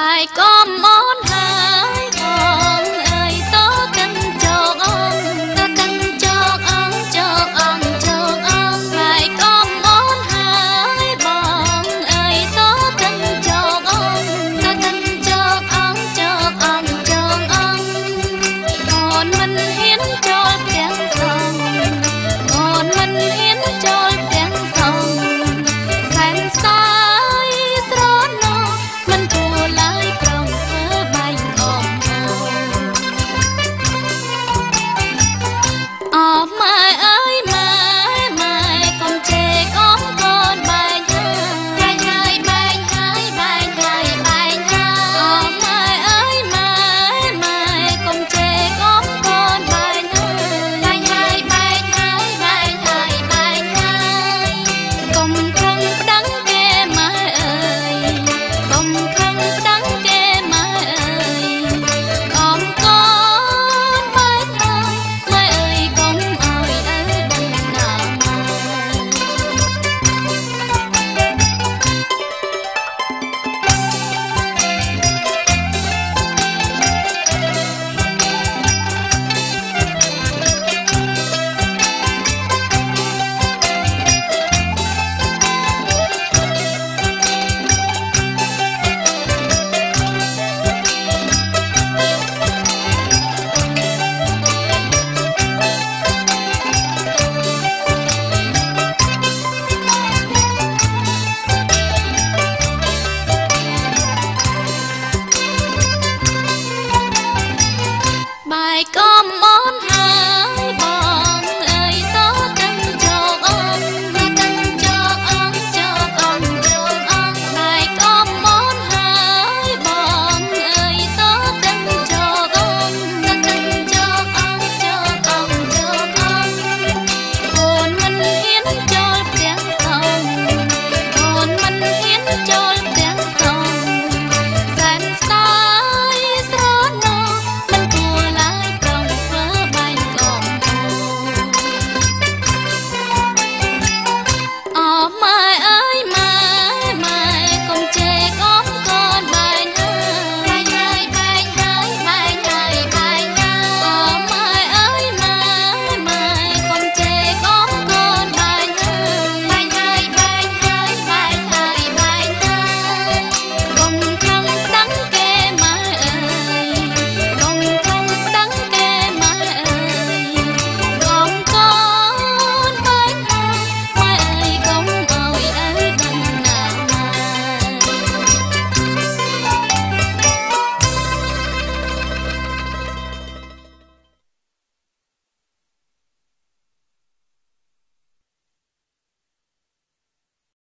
bài có món hai con cho